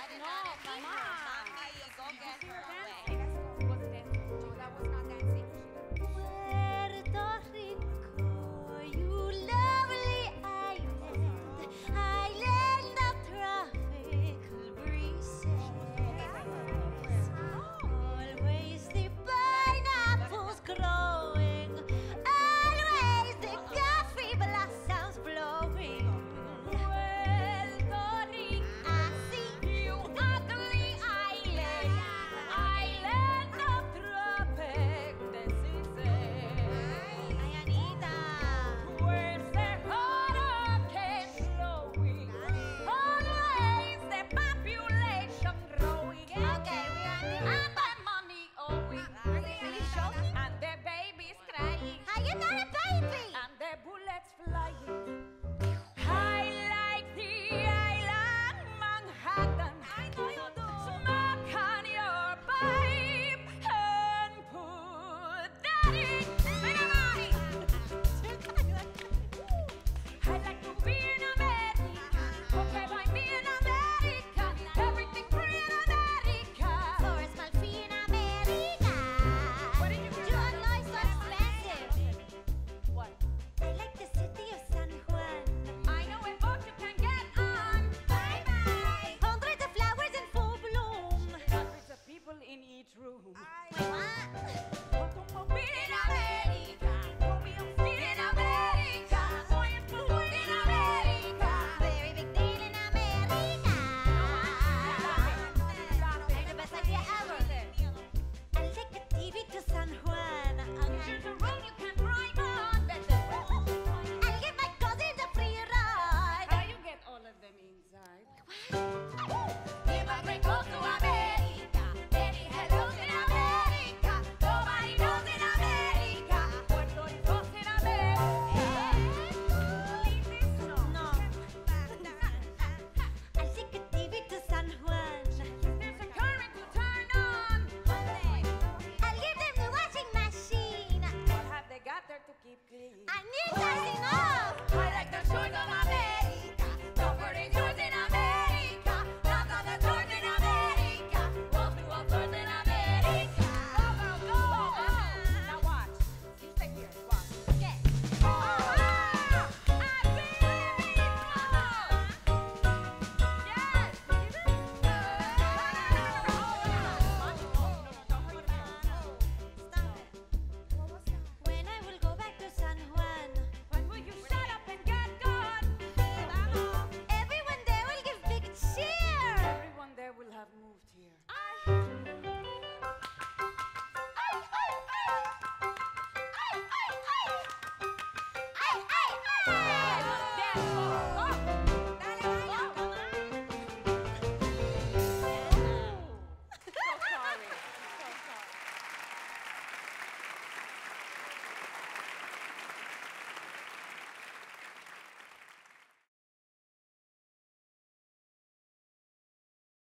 I did No, not invite Mom. her. Mommy, go get her away.